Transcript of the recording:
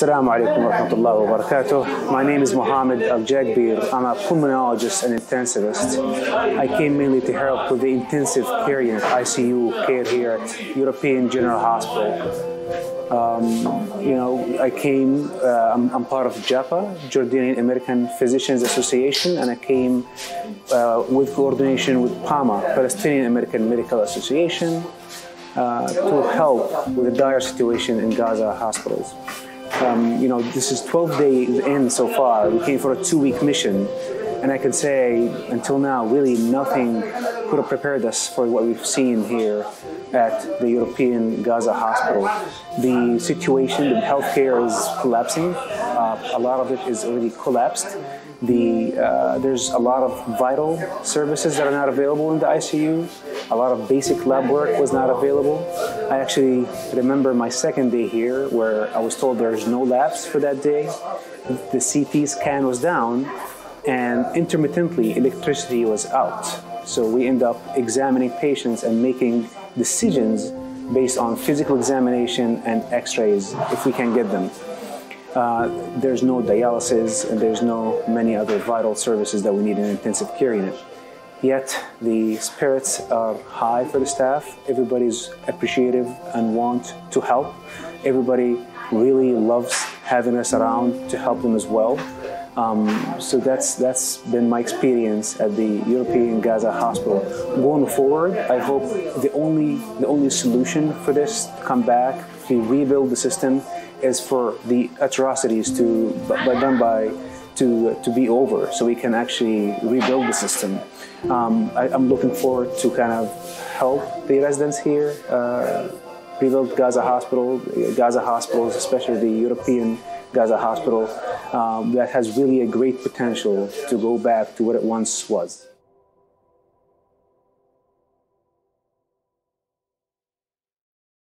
Assalamu alaikum wa rahmatullahi wa barakatuh. My name is Mohammed Al Jaghbeer. I'm a pulmonologist and intensivist. I came mainly to help with the intensive care unit, ICU care here at European General Hospital. Um, you know, I came, uh, I'm, I'm, part of JAPA, Jordanian American Physicians Association, and I came uh, with coordination with PAMA, Palestinian American Medical Association, uh, to help with the dire situation in Gaza hospitals. Um, you know, this is 12 days in so far. We came for a two-week mission, and I can say until now, really nothing could have prepared us for what we've seen here at the European Gaza hospital. The situation, the healthcare is collapsing. Uh, a lot of it is already collapsed. The, uh, there's a lot of vital services that are not available in the ICU. A lot of basic lab work was not available. I actually remember my second day here where I was told there's no labs for that day. The CT scan was down and intermittently electricity was out. So we end up examining patients and making decisions based on physical examination and x-rays if we can get them. Uh, there's no dialysis and there's no many other vital services that we need in intensive care unit. Yet the spirits are high for the staff. Everybody's appreciative and want to help. Everybody really loves having us around to help them as well. Um, so that's that's been my experience at the European Gaza Hospital. Going forward, I hope the only the only solution for this to come back, to rebuild the system, is for the atrocities to be done by to to be over, so we can actually rebuild the system. Um, I, am looking forward to kind of help the residents here uh, rebuild Gaza Hospital, Gaza hospitals, especially the European Gaza Hospital, um, that has really a great potential to go back to what it once was.